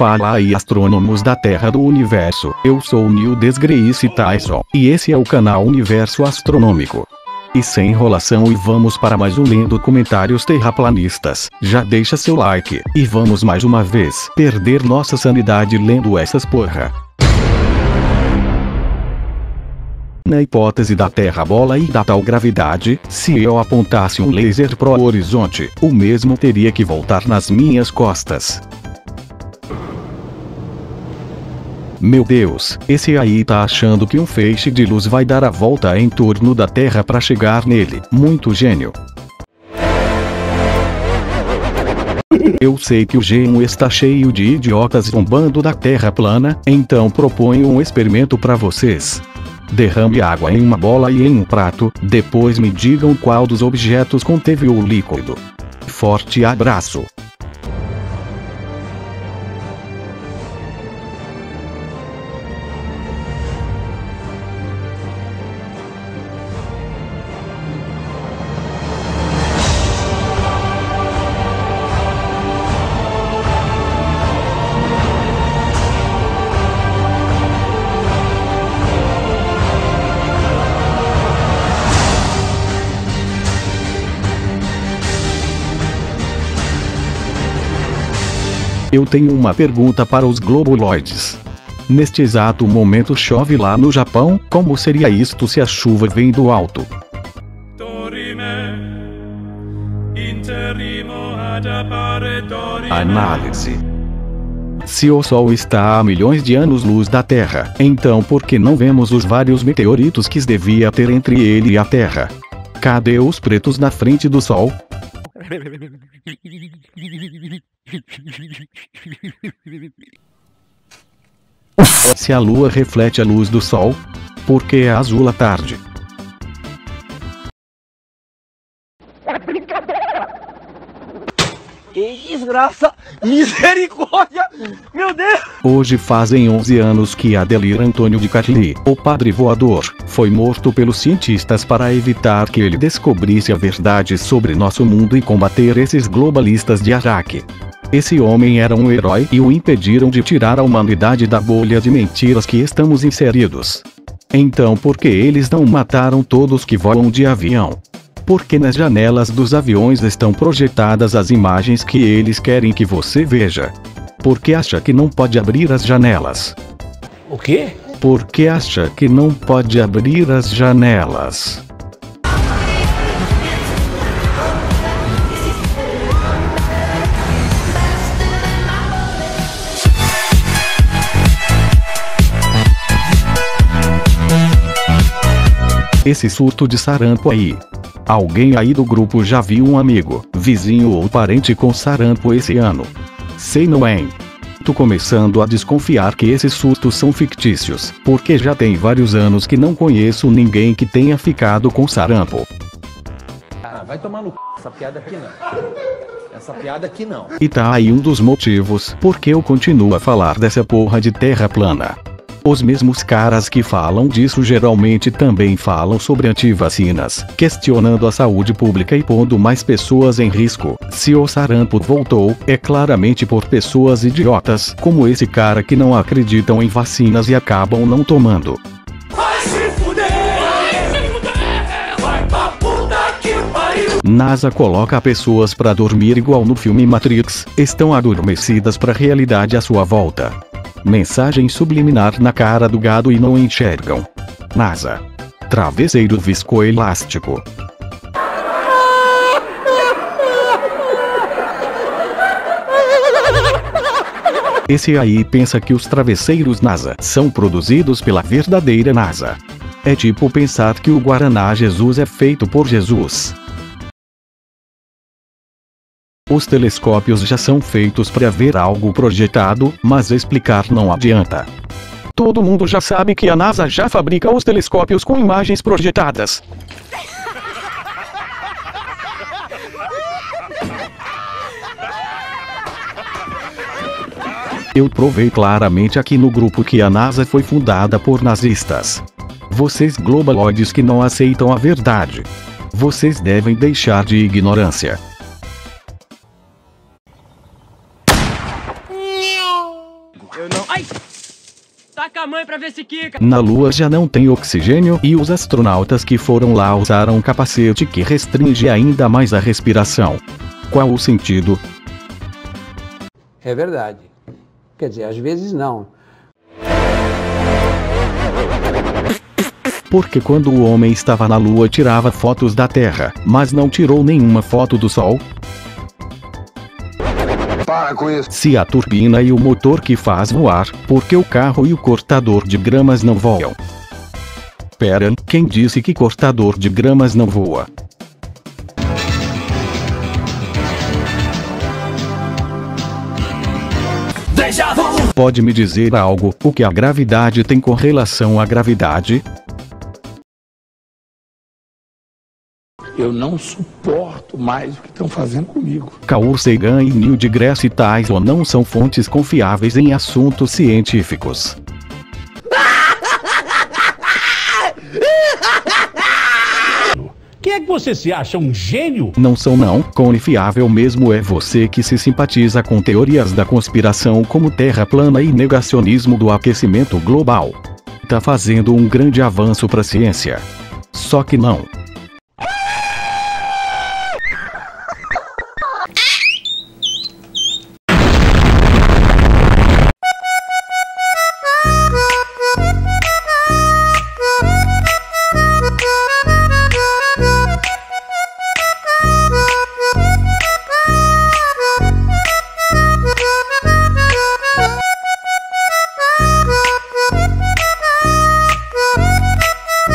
Fala aí astrônomos da Terra do Universo, eu sou Neil deGrace Tyson, e esse é o canal Universo Astronômico. E sem enrolação e vamos para mais um lendo comentários terraplanistas. Já deixa seu like, e vamos mais uma vez perder nossa sanidade lendo essas porra. Na hipótese da Terra bola e da tal gravidade, se eu apontasse um laser pro horizonte, o mesmo teria que voltar nas minhas costas. Meu Deus, esse aí tá achando que um feixe de luz vai dar a volta em torno da Terra para chegar nele. Muito gênio. Eu sei que o G1 está cheio de idiotas zombando da Terra plana, então proponho um experimento para vocês. Derrame água em uma bola e em um prato, depois me digam qual dos objetos conteve o líquido. Forte abraço. Eu tenho uma pergunta para os globoloides. Neste exato momento chove lá no Japão, como seria isto se a chuva vem do alto? Análise. Se o Sol está a milhões de anos-luz da Terra, então por que não vemos os vários meteoritos que devia ter entre ele e a Terra? Cadê os pretos na frente do Sol? Se a lua reflete a luz do sol, por que é azul à tarde? Que desgraça! Misericórdia! Meu Deus! Hoje fazem 11 anos que Adelir Antônio de Carli, o padre voador, foi morto pelos cientistas para evitar que ele descobrisse a verdade sobre nosso mundo e combater esses globalistas de Araque. Esse homem era um herói e o impediram de tirar a humanidade da bolha de mentiras que estamos inseridos. Então por que eles não mataram todos que voam de avião? Porque nas janelas dos aviões estão projetadas as imagens que eles querem que você veja. Porque acha que não pode abrir as janelas. O quê? Porque acha que não pode abrir as janelas. Esse surto de sarampo aí. Alguém aí do grupo já viu um amigo, vizinho ou parente com sarampo esse ano? Sei não é? Tô começando a desconfiar que esses surtos são fictícios, porque já tem vários anos que não conheço ninguém que tenha ficado com sarampo. Ah, vai tomar no c... essa piada aqui não. Essa piada aqui não. E tá aí um dos motivos porque eu continuo a falar dessa porra de terra plana. Os mesmos caras que falam disso geralmente também falam sobre antivacinas, questionando a saúde pública e pondo mais pessoas em risco. Se o sarampo voltou, é claramente por pessoas idiotas, como esse cara que não acreditam em vacinas e acabam não tomando. NASA coloca pessoas pra dormir igual no filme Matrix, estão adormecidas pra realidade à sua volta. Mensagem subliminar na cara do gado e não enxergam. NASA. Travesseiro viscoelástico. Esse aí pensa que os travesseiros NASA são produzidos pela verdadeira NASA. É tipo pensar que o Guaraná Jesus é feito por Jesus. Os telescópios já são feitos para ver algo projetado, mas explicar não adianta. Todo mundo já sabe que a NASA já fabrica os telescópios com imagens projetadas. Eu provei claramente aqui no grupo que a NASA foi fundada por nazistas. Vocês globaloides que não aceitam a verdade. Vocês devem deixar de ignorância. Com a mãe pra ver se quica. Na Lua já não tem oxigênio e os astronautas que foram lá usaram um capacete que restringe ainda mais a respiração. Qual o sentido? É verdade. Quer dizer, às vezes não. Porque quando o homem estava na Lua tirava fotos da Terra, mas não tirou nenhuma foto do Sol? Para com isso. Se a turbina e o motor que faz voar, porque o carro e o cortador de gramas não voam? Pera, quem disse que cortador de gramas não voa? Pode me dizer algo, o que a gravidade tem com relação à gravidade? Eu não suporto mais o que estão fazendo comigo. Carl Sagan e Neil deGrasse Tyson não são fontes confiáveis em assuntos científicos. Quem é que você se acha um gênio? Não são não, confiável mesmo é você que se simpatiza com teorias da conspiração como terra plana e negacionismo do aquecimento global. Tá fazendo um grande avanço para a ciência. Só que não.